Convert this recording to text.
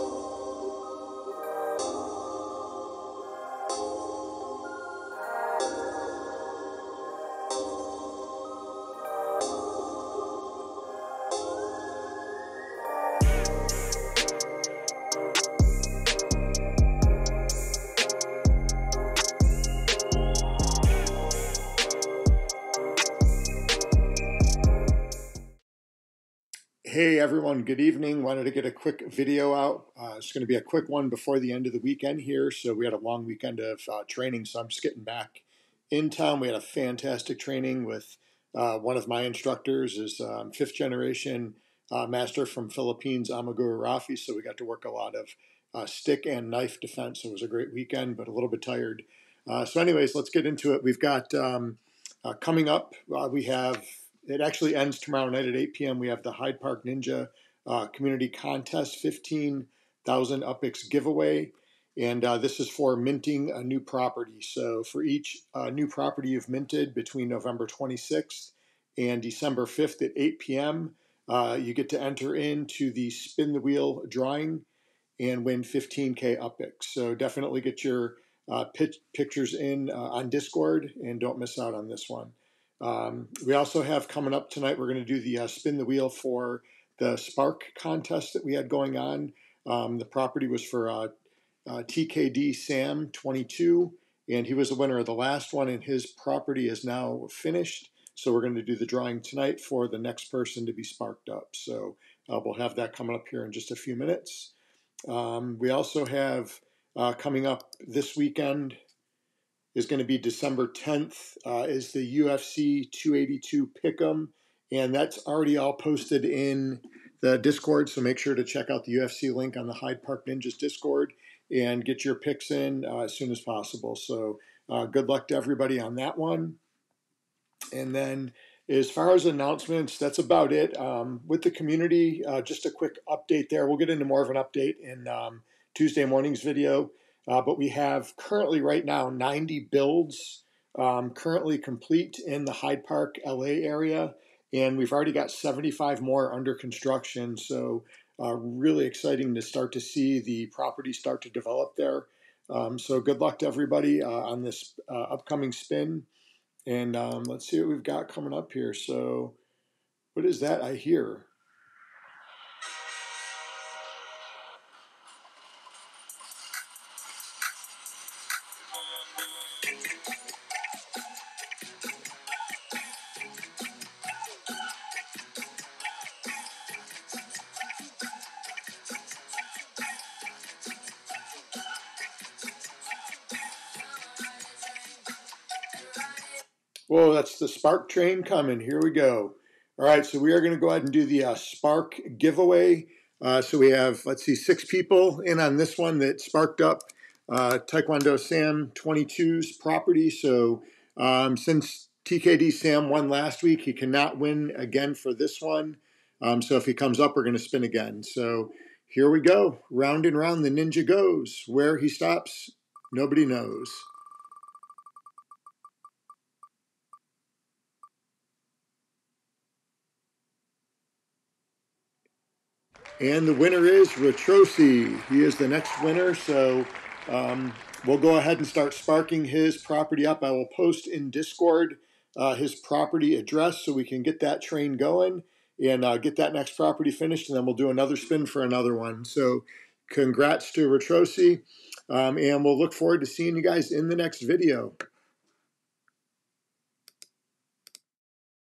Peace. Hey everyone, good evening. Wanted to get a quick video out. Uh, it's going to be a quick one before the end of the weekend here. So we had a long weekend of uh, training, so I'm just getting back in town. We had a fantastic training with uh, one of my instructors, is um, fifth generation uh, master from Philippines, Amaguru Rafi. So we got to work a lot of uh, stick and knife defense. So it was a great weekend, but a little bit tired. Uh, so, anyways, let's get into it. We've got um, coming up. we have it actually ends tomorrow night at 8 p.m. We have the Hyde Park Ninja uh, Community Contest 15,000 UPX giveaway. And uh, this is for minting a new property. So for each uh, new property you've minted between November 26th and December 5th at 8 p.m., uh, you get to enter into the spin the wheel drawing and win 15K UPX. So definitely get your uh, pictures in uh, on Discord and don't miss out on this one. Um, we also have coming up tonight, we're going to do the uh, spin the wheel for the Spark contest that we had going on. Um, the property was for uh, uh, TKD Sam 22, and he was the winner of the last one, and his property is now finished. So we're going to do the drawing tonight for the next person to be sparked up. So uh, we'll have that coming up here in just a few minutes. Um, we also have uh, coming up this weekend is going to be December 10th, uh, is the UFC 282 Pick'em. And that's already all posted in the Discord. So make sure to check out the UFC link on the Hyde Park Ninjas Discord and get your picks in uh, as soon as possible. So uh, good luck to everybody on that one. And then as far as announcements, that's about it. Um, with the community, uh, just a quick update there. We'll get into more of an update in um, Tuesday morning's video. Uh, but we have currently, right now, 90 builds um, currently complete in the Hyde Park, LA area. And we've already got 75 more under construction. So, uh, really exciting to start to see the property start to develop there. Um, so, good luck to everybody uh, on this uh, upcoming spin. And um, let's see what we've got coming up here. So, what is that I hear? Whoa, that's the Spark train coming. Here we go. All right, so we are going to go ahead and do the uh, Spark giveaway. Uh, so we have, let's see, six people in on this one that sparked up uh, Taekwondo Sam 22's property. So um, since TKD Sam won last week, he cannot win again for this one. Um, so if he comes up, we're going to spin again. So here we go. Round and round the ninja goes. Where he stops, nobody knows. And the winner is Retrosi. He is the next winner. So um, we'll go ahead and start sparking his property up. I will post in Discord uh, his property address so we can get that train going and uh, get that next property finished. And then we'll do another spin for another one. So congrats to Retrosi. Um, and we'll look forward to seeing you guys in the next video.